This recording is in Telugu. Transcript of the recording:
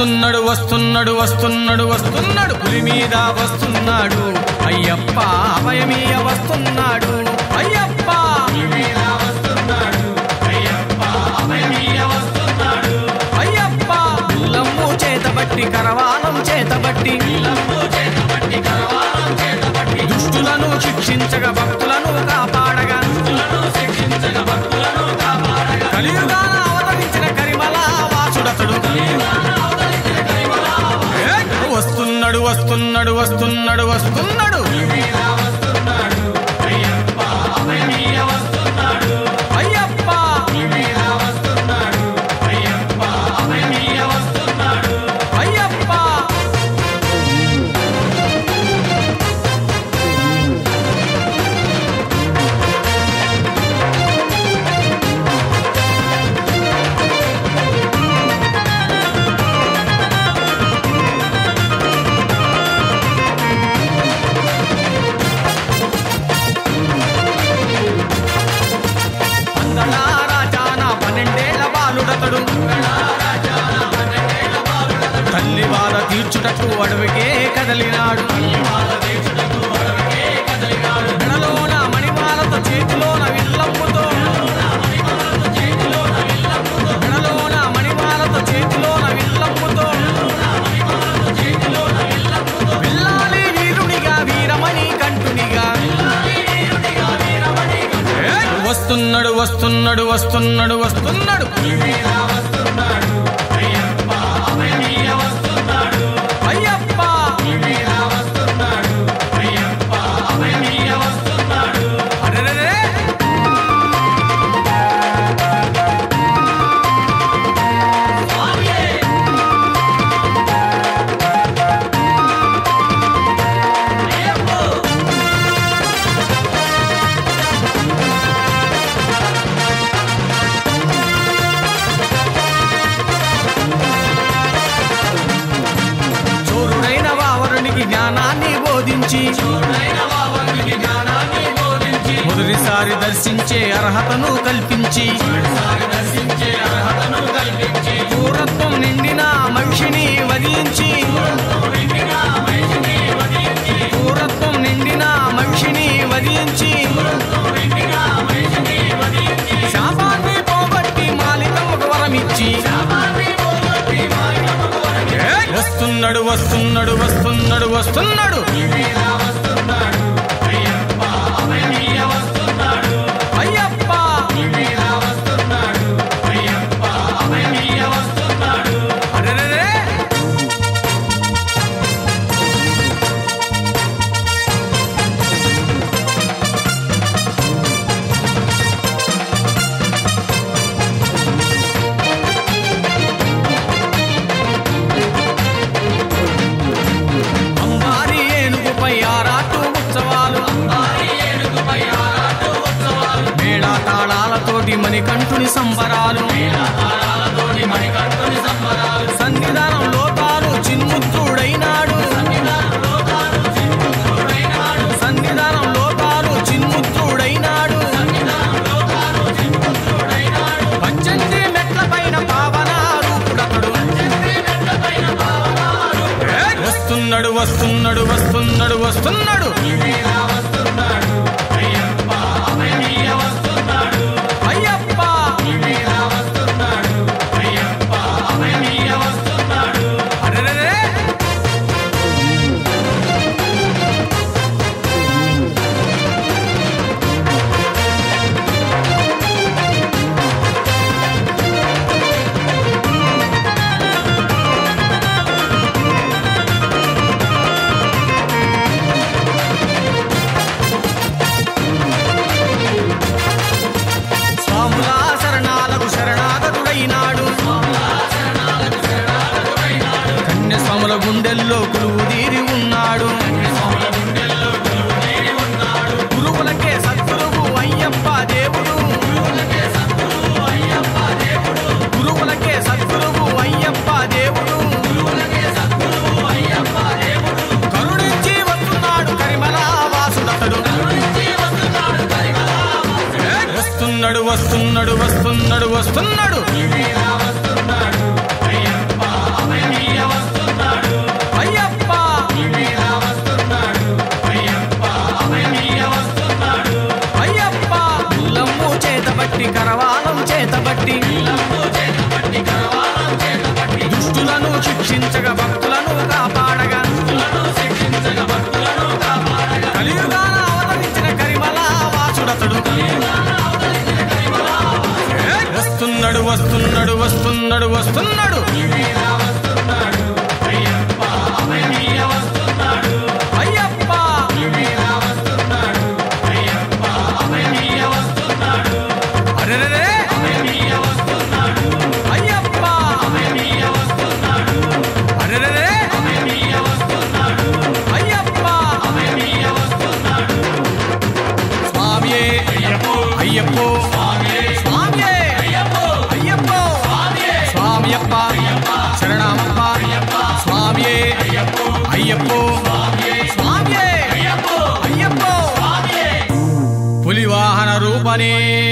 వస్తున్నాడు వస్తున్నాడు వస్తున్నాడు వస్తున్నాడు. పులి మీద వస్తున్నాడు. అయ్యప్ప అభయమీయ వస్తున్నాడు. అయ్యప్ప అయ్యప్ప బిల్లమ్ము చేతబట్టి కరవాలం చేతబట్టి దుష్టులను శిక్షించగా భక్తులను కాపాడగా. శిక్షించగా తీర్చుటకు అడవికే కదలినాడు. మెడలోన మణిమాలతో చేతిలోన విల్లంపుతో మెడలోన మణిమాలతో చేతిలోన విల్లంపుతో విల్లాలి వీరునిగా వీరమణి కంటునిగా. వస్తున్నాడు వస్తున్నాడు వస్తున్నాడు వస్తున్నాడు. బోధించి. మొదటిసారి దర్శించే అర్హతను కల్పించి. పూరత్వం నిండిన మనిషిని వధించి. పూర్వత్వం నిండిన మనిషిని వధించి. శాపాన్ని పోగొట్టి మాలికమ్మకు వరమిచ్చి ఏయ్! వస్తున్నాడు వస్తున్నాడు వస్తున్నాడు. వస్తున్నాడు. మణికంఠుని సంబరాలు. సన్నిధానంలో తాను చిన్ముద్రుడైనాడు సన్నిధానంలో తాను చిన్ముద్రుడైనాడు పచ్చంతి మెట్ల పైన! వస్తున్నాడు వస్తున్నాడు వస్తున్నాడు వస్తున్నాడు. వస్తున్నాడు వస్తున్నాడు వస్తున్నాడు వస్తున్నాడు. అయ్యప్ప! money.